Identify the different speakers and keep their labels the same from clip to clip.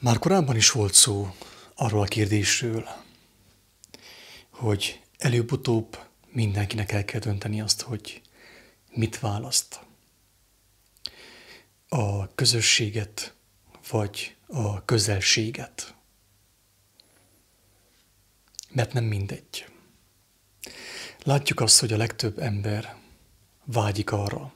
Speaker 1: Már korábban is volt szó arról a kérdésről, hogy előbb-utóbb mindenkinek el kell dönteni azt, hogy mit választ. A közösséget vagy a közelséget. Mert nem mindegy. Látjuk azt, hogy a legtöbb ember vágyik arra,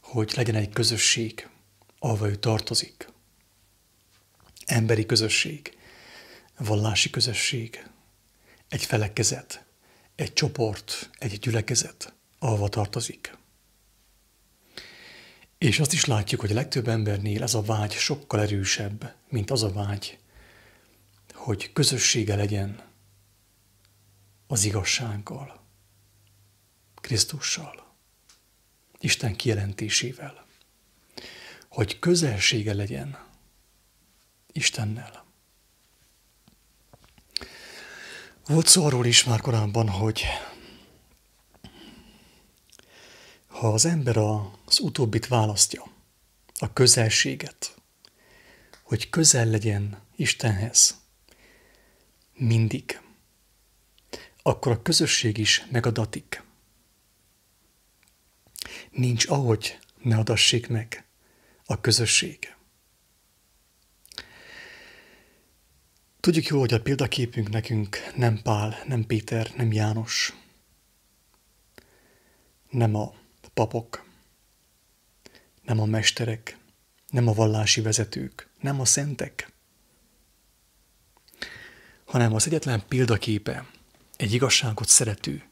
Speaker 1: hogy legyen egy közösség, ahova ő tartozik. Emberi közösség, vallási közösség, egy felekezet, egy csoport, egy gyülekezet, ahova tartozik. És azt is látjuk, hogy a legtöbb embernél ez a vágy sokkal erősebb, mint az a vágy, hogy közössége legyen az igazsággal, Krisztussal, Isten kijelentésével, hogy közelsége legyen Istennel. Volt szó arról is már korábban, hogy ha az ember az utóbbit választja, a közelséget, hogy közel legyen Istenhez, mindig, akkor a közösség is megadatik. Nincs ahogy ne adassék meg a közösség. Tudjuk jól, hogy a példaképünk nekünk nem Pál, nem Péter, nem János, nem a papok, nem a mesterek, nem a vallási vezetők, nem a szentek, hanem az egyetlen példaképe egy igazságot szerető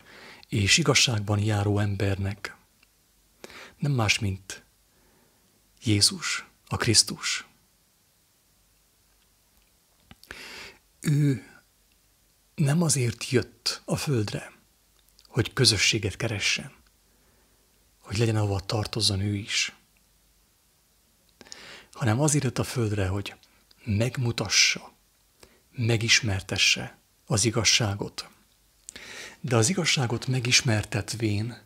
Speaker 1: és igazságban járó embernek. Nem más, mint Jézus, a Krisztus. Ő nem azért jött a földre, hogy közösséget keressen, hogy legyen ahova tartozzon ő is, hanem azért jött a földre, hogy megmutassa, megismertesse az igazságot. De az igazságot megismertetvén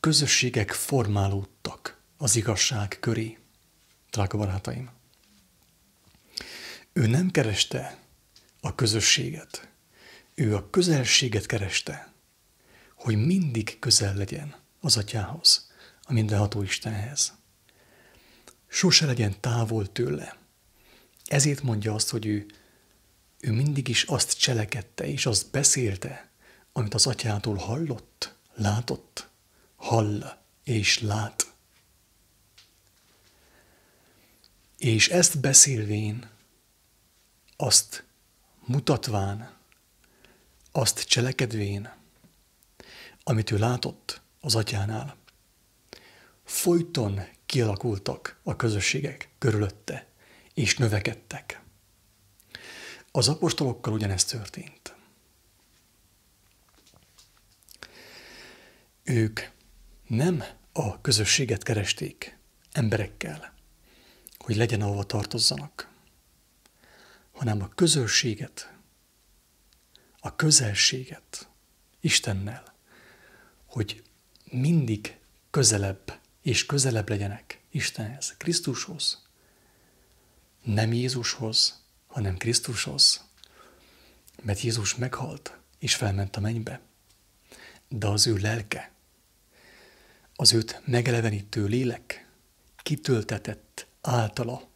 Speaker 1: közösségek formálódtak az igazság köré. Drága barátaim! Ő nem kereste a közösséget. Ő a közelséget kereste, hogy mindig közel legyen az atyához, a mindenható Istenhez. Sose legyen távol tőle. Ezért mondja azt, hogy ő, ő mindig is azt cselekedte és azt beszélte, amit az atyától hallott, látott, hall és lát. És ezt beszélvén, azt mutatván, azt cselekedvén, amit ő látott az atyánál. Folyton kialakultak a közösségek körülötte, és növekedtek. Az apostolokkal ugyanezt történt. Ők nem a közösséget keresték emberekkel, hogy legyen ahova tartozzanak, hanem a közösséget, a közelséget Istennel, hogy mindig közelebb és közelebb legyenek Istenhez, Krisztushoz. Nem Jézushoz, hanem Krisztushoz. Mert Jézus meghalt és felment a mennybe. De az ő lelke, az őt megelevenítő lélek kitöltetett általa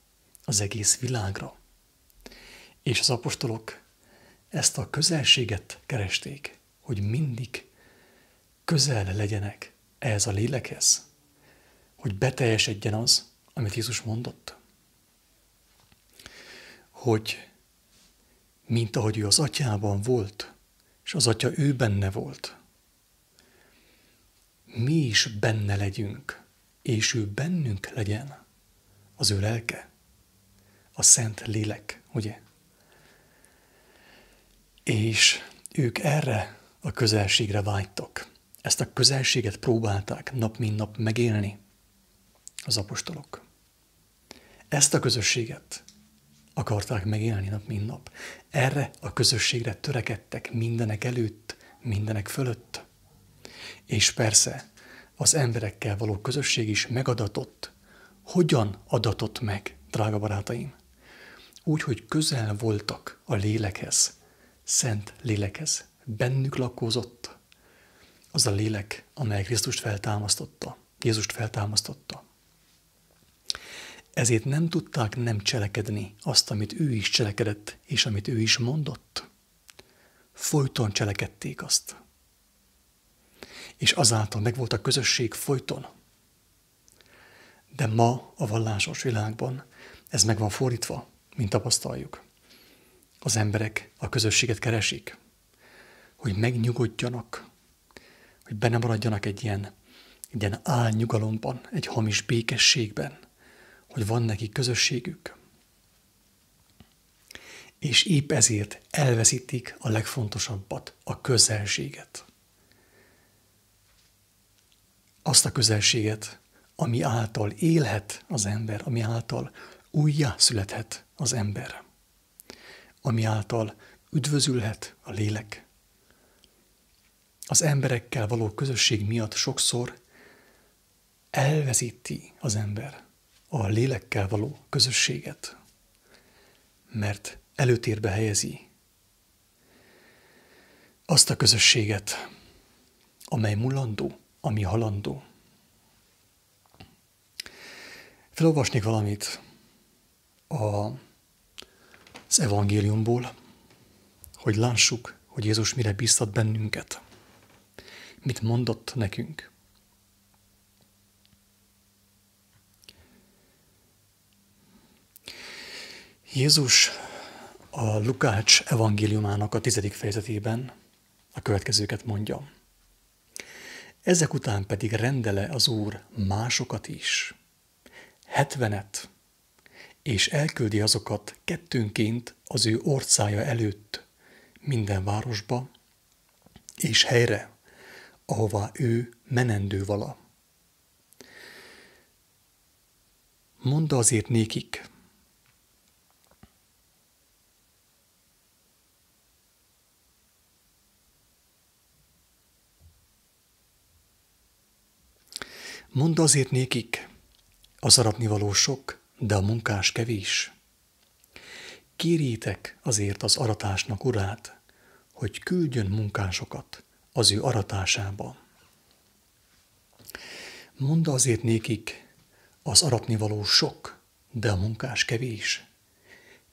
Speaker 1: az egész világra. És az apostolok ezt a közelséget keresték, hogy mindig közel legyenek ehhez a lélekhez, hogy beteljesedjen az, amit Jézus mondott. Hogy mint ahogy ő az atyában volt, és az atya ő benne volt, mi is benne legyünk, és ő bennünk legyen, az ő lelke, a szent lélek, ugye? És ők erre a közelségre vágytak. Ezt a közelséget próbálták nap mint nap megélni az apostolok. Ezt a közösséget akarták megélni nap mint nap. Erre a közösségre törekedtek mindenek előtt, mindenek fölött. És persze az emberekkel való közösség is megadatott. Hogyan adatott meg, drága barátaim? úgy, hogy közel voltak a lélekhez, szent lélekhez, bennük lakózott az a lélek, amely Krisztust feltámasztotta, Jézust feltámasztotta. Ezért nem tudták nem cselekedni azt, amit ő is cselekedett, és amit ő is mondott. Folyton cselekedték azt. És azáltal megvolt a közösség folyton. De ma a vallásos világban ez meg van fordítva, mint tapasztaljuk. Az emberek a közösséget keresik, hogy megnyugodjanak, hogy benne maradjanak egy ilyen, egy ilyen álnyugalomban, egy hamis békességben, hogy van neki közösségük. És épp ezért elveszítik a legfontosabbat, a közelséget. Azt a közelséget, ami által élhet az ember, ami által újjá születhet az ember, ami által üdvözülhet a lélek. Az emberekkel való közösség miatt sokszor elveszíti az ember a lélekkel való közösséget, mert előtérbe helyezi azt a közösséget, amely mulandó, ami halandó. Felolvasnék valamit a, az evangéliumból, hogy lássuk, hogy Jézus mire bíztat bennünket. Mit mondott nekünk. Jézus a Lukács evangéliumának a tizedik fejezetében a következőket mondja. Ezek után pedig rendele az Úr másokat is, hetvenet, és elküldi azokat kettőnként az ő orcája előtt minden városba és helyre, ahová ő menendő vala. Mondd azért nékik, Mondd azért nékik, az aratnivaló sok, de a munkás kevés. Kérjétek azért az aratásnak urát, hogy küldjön munkásokat az ő aratásába. Mondd azért nékik, az aratnivaló sok, de a munkás kevés.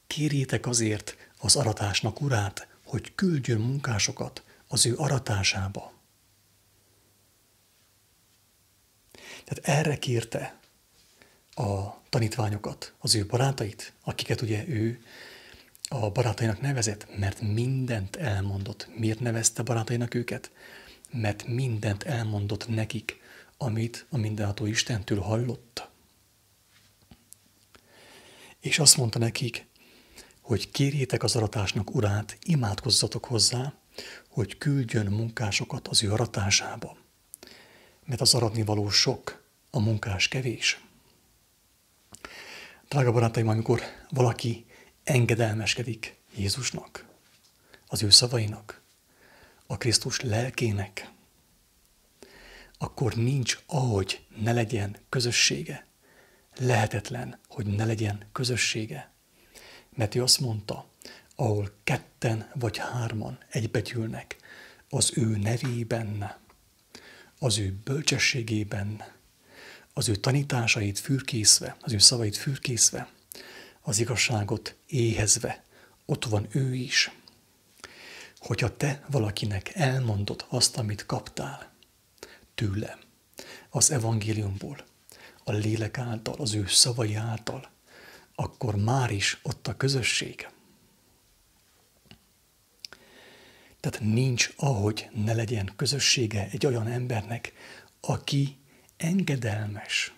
Speaker 1: Kérjétek azért az aratásnak urát, hogy küldjön munkásokat az ő aratásába. Tehát erre kérte a tanítványokat, az ő barátait, akiket ugye ő a barátainak nevezett, mert mindent elmondott. Miért nevezte barátainak őket? Mert mindent elmondott nekik, amit a mindenható Istentől hallott. És azt mondta nekik, hogy kérjétek az aratásnak urát, imádkozzatok hozzá, hogy küldjön munkásokat az ő aratásába. Mert az aratni való sok, a munkás kevés. Drága barátaim, amikor valaki engedelmeskedik Jézusnak, az ő szavainak, a Krisztus lelkének, akkor nincs ahogy ne legyen közössége. Lehetetlen, hogy ne legyen közössége. Mert ő azt mondta, ahol ketten vagy hárman egybegyűlnek, az ő nevében, az ő bölcsességében, az ő tanításait fürkészve, az ő szavait fürkészve, az igazságot éhezve, ott van ő is. Hogyha te valakinek elmondod azt, amit kaptál tőle, az evangéliumból, a lélek által, az ő szavai által, akkor már is ott a közösség. Tehát nincs, ahogy ne legyen közössége egy olyan embernek, aki engedelmes,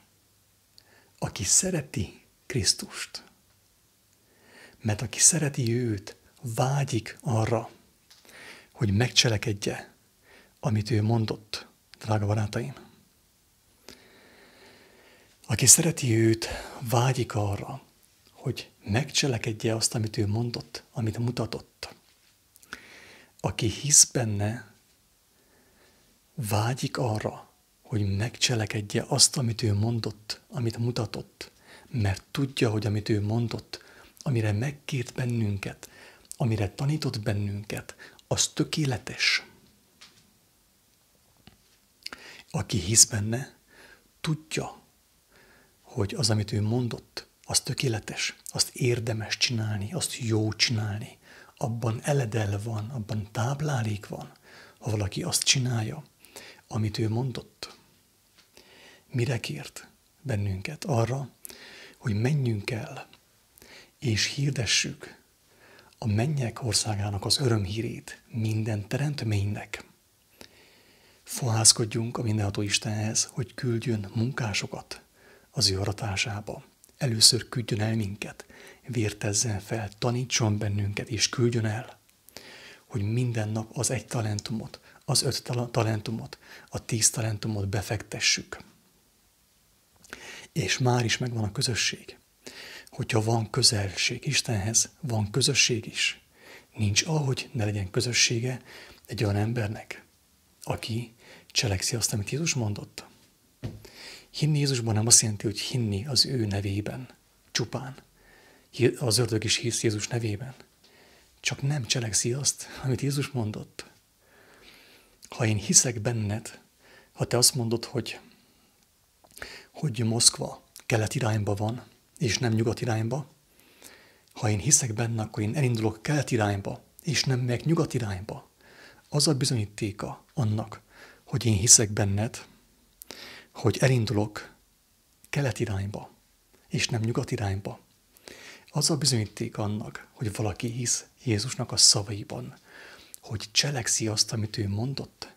Speaker 1: aki szereti Krisztust. Mert aki szereti őt, vágyik arra, hogy megcselekedje, amit ő mondott, drága barátaim. Aki szereti őt, vágyik arra, hogy megcselekedje azt, amit ő mondott, amit mutatott. Aki hisz benne, vágyik arra, hogy megcselekedje azt, amit ő mondott, amit mutatott, mert tudja, hogy amit ő mondott, amire megkért bennünket, amire tanított bennünket, az tökéletes. Aki hisz benne, tudja, hogy az, amit ő mondott, az tökéletes, azt érdemes csinálni, azt jó csinálni. Abban eledel van, abban táplálék van, ha valaki azt csinálja, amit ő mondott. Mire kért bennünket? Arra, hogy menjünk el, és hirdessük a mennyek országának az örömhírét minden teremtménynek. Fohászkodjunk a mindenható Istenhez, hogy küldjön munkásokat az ő aratásába. Először küldjön el minket, vértezzen fel, tanítson bennünket, és küldjön el, hogy minden nap az egy talentumot, az öt talentumot, a tíz talentumot befektessük. És már is megvan a közösség. Hogyha van közelség Istenhez, van közösség is. Nincs ahogy ne legyen közössége egy olyan embernek, aki cselekszi azt, amit Jézus mondott. Hinni Jézusban nem azt jelenti, hogy hinni az ő nevében, csupán. Az ördög is hisz Jézus nevében. Csak nem cselekszi azt, amit Jézus mondott. Ha én hiszek benned, ha te azt mondod, hogy, hogy Moszkva kelet irányba van, és nem nyugat irányba, ha én hiszek benne, akkor én elindulok kelet irányba, és nem meg nyugat irányba. Az a bizonyítéka annak, hogy én hiszek benned, hogy elindulok kelet irányba, és nem nyugat irányba. Az a bizonyíték annak, hogy valaki hisz Jézusnak a szavaiban, hogy cselekszi azt, amit ő mondott,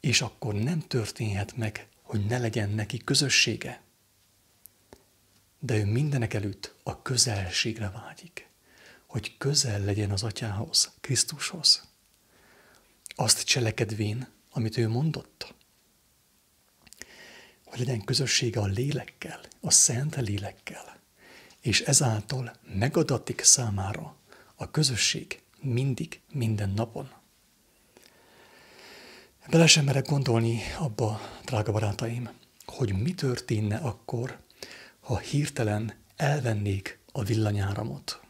Speaker 1: és akkor nem történhet meg, hogy ne legyen neki közössége. De ő mindenek előtt a közelségre vágyik, hogy közel legyen az atyához, Krisztushoz. Azt cselekedvén, amit ő mondott. Hogy legyen közössége a lélekkel, a szent lélekkel, és ezáltal megadatik számára a közösség mindig, minden napon. Bele sem merek gondolni abba, drága barátaim, hogy mi történne akkor, ha hirtelen elvennék a villanyáramot,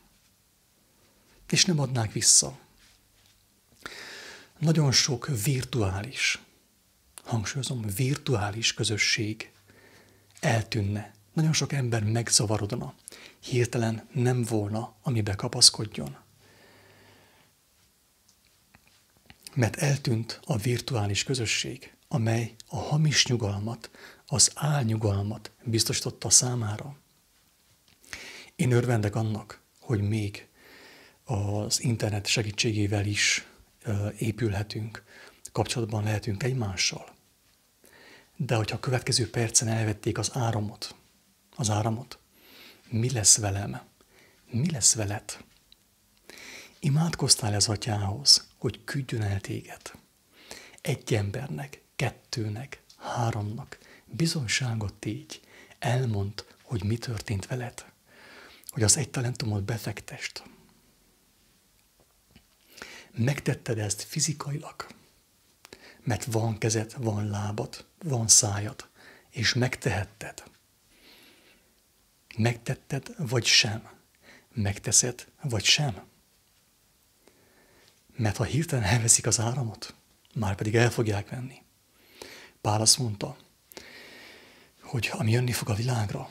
Speaker 1: és nem adnák vissza. Nagyon sok virtuális, hangsúlyozom, virtuális közösség eltűnne. Nagyon sok ember megzavarodna. Hirtelen nem volna, ami bekapaszkodjon. Mert eltűnt a virtuális közösség, amely a hamis nyugalmat, az álnyugalmat biztosította számára. Én örvendek annak, hogy még az internet segítségével is épülhetünk, kapcsolatban lehetünk egymással. De hogyha a következő percen elvették az áramot, az áramot, mi lesz velem? Mi lesz veled? Imádkoztál az atyához, hogy küldjön el téged. Egy embernek, kettőnek, háromnak bizonságot tégy, elmond, hogy mi történt veled, hogy az egy talentumot befektest, megtetted ezt fizikailag, mert van kezed, van lábad, van szájad, és megtehetted. Megtetted, vagy sem. Megteszed, vagy sem. Mert ha hirtelen elveszik az áramot, már pedig el fogják venni. Pál azt mondta, hogy ami jönni fog a világra,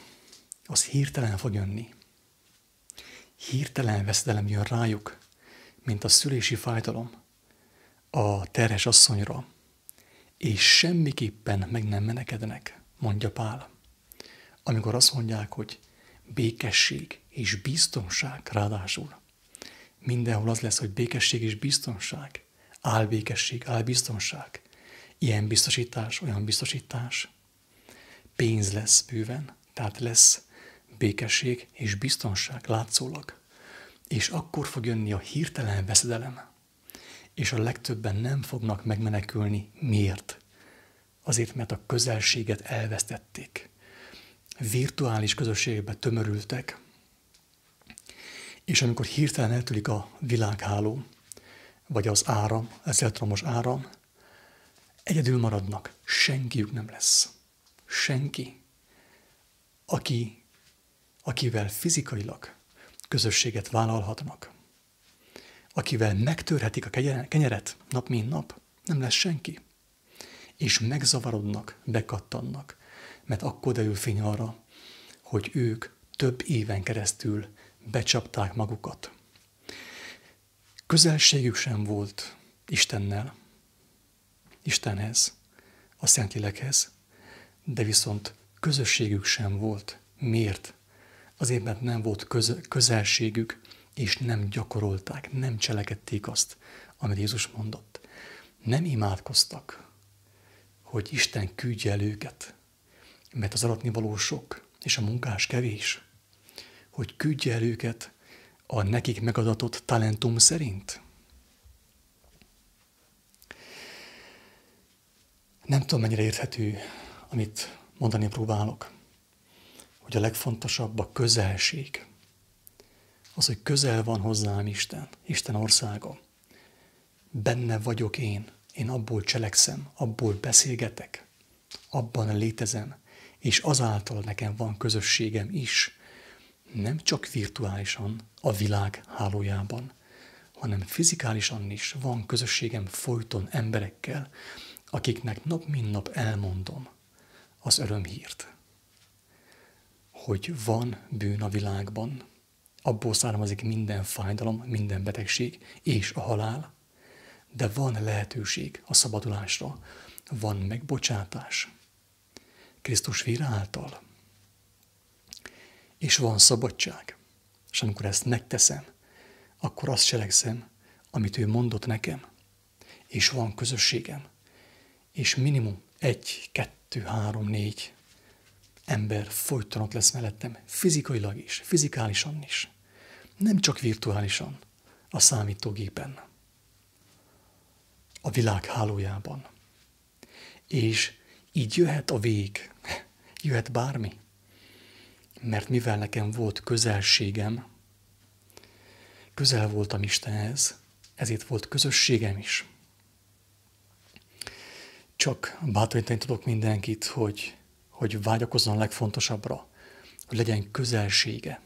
Speaker 1: az hirtelen fog jönni. Hirtelen veszedelem jön rájuk, mint a szülési fájdalom a terhes asszonyra, és semmiképpen meg nem menekednek, mondja Pál. Amikor azt mondják, hogy békesség és biztonság ráadásul. Mindenhol az lesz, hogy békesség és biztonság, álbékesség, álbiztonság, ilyen biztosítás, olyan biztosítás. Pénz lesz bőven, tehát lesz békesség és biztonság látszólag. És akkor fog jönni a hirtelen veszedelem. És a legtöbben nem fognak megmenekülni. Miért? Azért, mert a közelséget elvesztették. Virtuális közösségbe tömörültek, és amikor hirtelen eltűnik a világháló, vagy az áram, az elektromos áram, egyedül maradnak, senkiük nem lesz. Senki, aki, akivel fizikailag közösséget vállalhatnak. Akivel megtörhetik a kenyeret nap mint nap, nem lesz senki. És megzavarodnak, bekattannak, mert akkor derül fény arra, hogy ők több éven keresztül becsapták magukat. Közelségük sem volt Istennel, Istenhez, a Szentlélekhez, de viszont közösségük sem volt. Miért? Azért, mert nem volt köz- közelségük, és nem gyakorolták, nem cselekedték azt, amit Jézus mondott. Nem imádkoztak, hogy Isten küldje el őket, mert az aratnivaló sok, és a munkás kevés, hogy küldje el őket a nekik megadatott talentum szerint. Nem tudom, mennyire érthető, amit mondani próbálok, hogy a legfontosabb a közelség. Az, hogy közel van hozzám Isten, Isten országa. Benne vagyok én, én abból cselekszem, abból beszélgetek, abban létezem, és azáltal nekem van közösségem is, nem csak virtuálisan a világ hálójában, hanem fizikálisan is van közösségem folyton emberekkel, akiknek nap mint nap elmondom az örömhírt, hogy van bűn a világban, abból származik minden fájdalom, minden betegség és a halál, de van lehetőség a szabadulásra, van megbocsátás, Krisztus vír által. És van szabadság. És amikor ezt megteszem, akkor azt cselekszem, amit ő mondott nekem. És van közösségem. És minimum egy, kettő, három, négy ember folyton ott lesz mellettem, fizikailag is, fizikálisan is. Nem csak virtuálisan, a számítógépen, a világ hálójában. És így jöhet a vég, jöhet bármi. Mert mivel nekem volt közelségem, közel voltam Istenhez, ezért volt közösségem is. Csak bátorítani tudok mindenkit, hogy, hogy vágyakozzon a legfontosabbra, hogy legyen közelsége.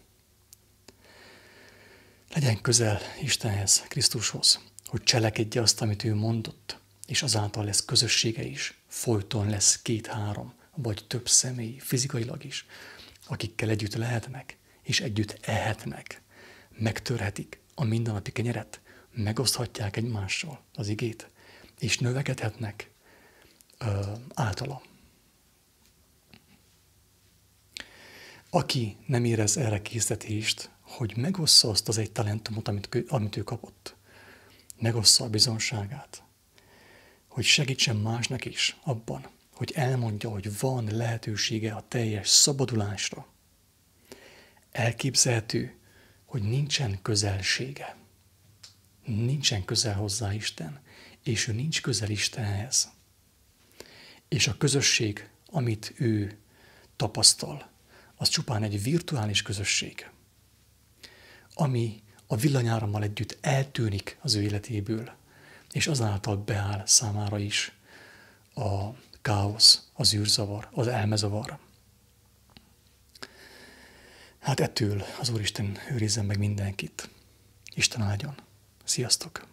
Speaker 1: Legyen közel Istenhez, Krisztushoz, hogy cselekedje azt, amit ő mondott, és azáltal lesz közössége is. Folyton lesz két-három, vagy több személy, fizikailag is, akikkel együtt lehetnek, és együtt ehetnek, megtörhetik a mindennapi kenyeret, megoszthatják egymással az igét, és növekedhetnek ö, általa. Aki nem érez erre készítést, hogy megossza azt az egy talentumot, amit, amit ő kapott, megossza a bizonságát, hogy segítsen másnak is abban, hogy elmondja, hogy van lehetősége a teljes szabadulásra. Elképzelhető, hogy nincsen közelsége. Nincsen közel hozzá Isten, és ő nincs közel Istenhez. És a közösség, amit ő tapasztal, az csupán egy virtuális közösség, ami a villanyárammal együtt eltűnik az ő életéből, és azáltal beáll számára is a káosz, az űrzavar, az elmezavar. Hát ettől az Úristen őrizzen meg mindenkit. Isten áldjon. Sziasztok!